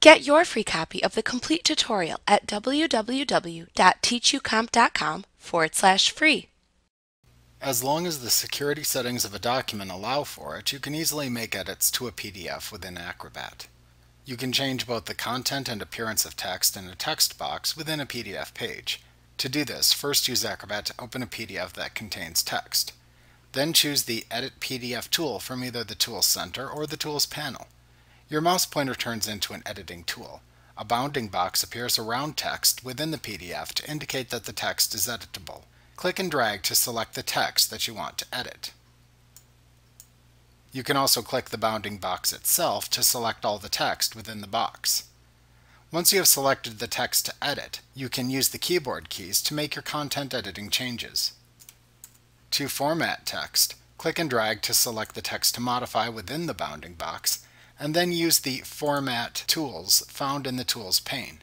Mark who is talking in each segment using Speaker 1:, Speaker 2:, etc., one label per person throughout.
Speaker 1: Get your free copy of the complete tutorial at www.teachucomp.com forward slash free.
Speaker 2: As long as the security settings of a document allow for it, you can easily make edits to a PDF within Acrobat. You can change both the content and appearance of text in a text box within a PDF page. To do this, first use Acrobat to open a PDF that contains text. Then choose the Edit PDF tool from either the Tools Center or the Tools panel. Your mouse pointer turns into an editing tool. A bounding box appears around text within the PDF to indicate that the text is editable. Click and drag to select the text that you want to edit. You can also click the bounding box itself to select all the text within the box. Once you have selected the text to edit, you can use the keyboard keys to make your content editing changes. To format text, click and drag to select the text to modify within the bounding box, and then use the Format tools found in the Tools pane.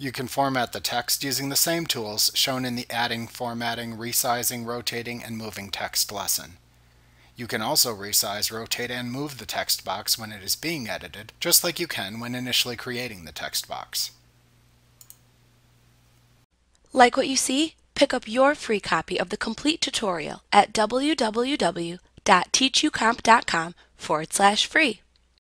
Speaker 2: You can format the text using the same tools shown in the Adding, Formatting, Resizing, Rotating, and Moving Text lesson. You can also resize, rotate, and move the text box when it is being edited, just like you can when initially creating the text box.
Speaker 1: Like what you see? Pick up your free copy of the complete tutorial at www.teachucomp.com forward slash free.